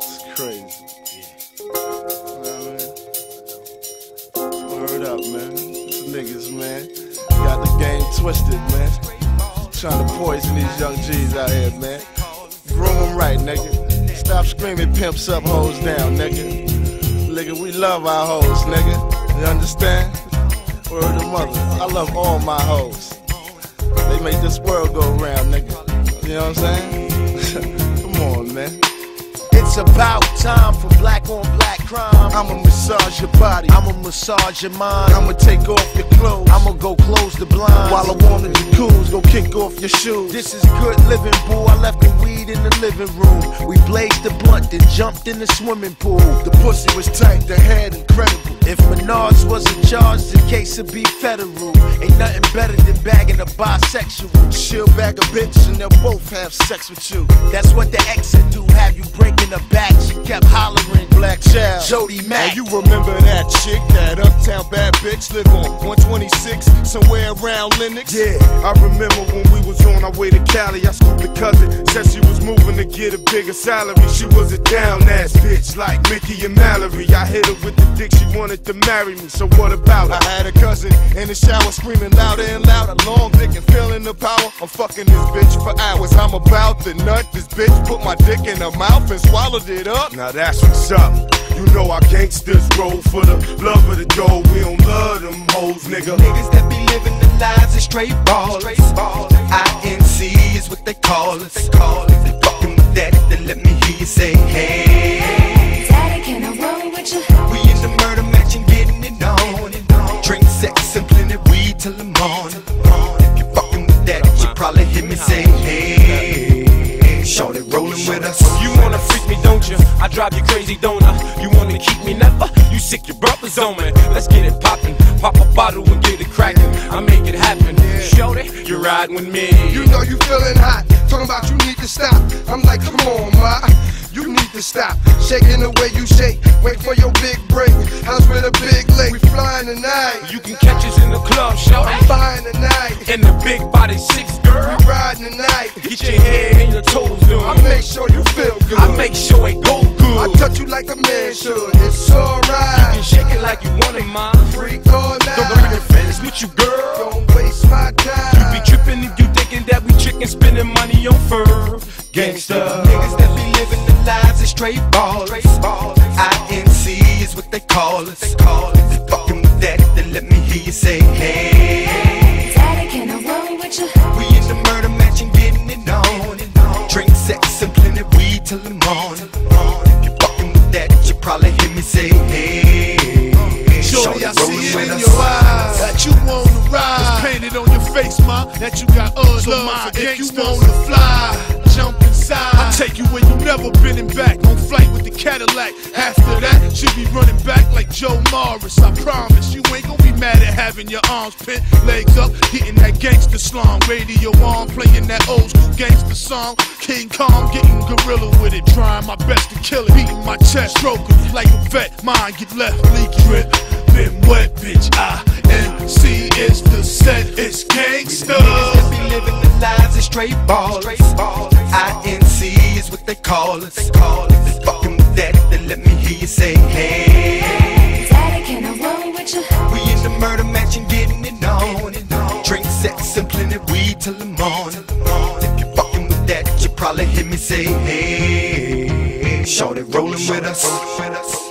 it's crazy. Word up, man. These niggas, man. Got the game twisted, man. Trying to poison these young G's out here, man. Groom them right, nigga. Stop screaming pimps up, hoes down, nigga. Nigga, we love our hoes, nigga. You understand? Word of mother. I love all my hoes. They make this world go round, nigga. You know what I'm saying? Come on, man. It's about time for black on black crime. I'ma massage your body. I'ma massage your mind. I'ma take off your clothes. I'ma go close the blinds. While I'm the jacuzzi, go kick off your shoes. This is good living, boo. I left the weed in the living room. We blazed the blunt, then jumped in the swimming pool. The pussy was tight, the head incredible. If Menards was in charge, the case would be federal. Ain't nothing better than bagging a bisexual. She'll bag a bitch and they'll both have sex with you. That's what the exit do, have you breaking the back. Jody Mack. you remember that chick, that uptown bad bitch, live on 126, somewhere around Lenox? Yeah. I remember when we was on our way to Cali, I scooped a cousin, said she was moving to get a bigger salary. She was a down ass bitch like Mickey and Mallory. I hit her with the dick, she wanted to marry me, so what about it? I had a cousin in the shower screaming louder and louder, long dick and feeling the power. I'm fucking this bitch for hours. I'm about to nut this bitch, put my dick in her mouth and swallowed it up. Now that's what's up. You know our gangsters roll for the love of the dough. We don't love them hoes, nigga. Niggas that be living the lives of straight ballers. INC is what they call us. They call us. They fucking with that, then let me hear you say, hey. Daddy, can I roll with you? We in the murder mansion getting it on. Drink, sex, and plenty weed till the morning. If you fucking with that, you probably hear me say, hey. Shorty rolling with us. You wanna freak me, don't you? I drive you crazy, don't I? You wanna keep me never? You sick your brothers on me. Let's get it poppin'. Pop a bottle and get it crackin'. I make it happen. Shorty, you're riding with me. You know you feeling hot, talking about you need to stop. I'm like, come on, ma. You need to stop shaking the way you shake. Wait for your big break. House with a big lake. We flying tonight. You can catch us in the club, shorty. I'm buying tonight. In the big body six, girl. Like you want it, mine. Freak all Don't let me night. finish with you, girl. Don't waste my time. You be tripping if you thinking that we chicken spending money on fur. Gangsta. Niggas that be living the lives of straight ballers. INC is what they call us. They call us. If fucking with that, then let me hear you say, hey. Daddy, can I roll with you? We in the murder mansion getting it on. Drink, sex, and plenty weed till the morning. If you fucking with that, you probably hear me say, hey. Shorty, I see it in your eyes that you wanna ride. It's painted on your face, ma, that you got us so love for If you wanna fly, jump inside. I take you where you never been and back. On flight with the Cadillac. After that, she be running back like Joe Morris. I promise you ain't gonna be mad at having your arms pinned, legs up, hitting that gangster slum. Radio on, playing that old school gangster song. King Kong getting gorilla with it, trying my best to kill it. Beating my chest, stroking like a vet. Mine get left leaky. Drip, been wet, bitch. I N C is the set, it's gangsta. Niggas that be living the lives of straight ballers. INC is what they call us. They call us. If fucking with that, then let me hear you say, hey. Daddy, can I roll with you? We in the murder mansion getting it on. Drink, sex, and plenty weed till the morning. If you're fucking with that, you probably hear me say, hey. Shorty rolling with us.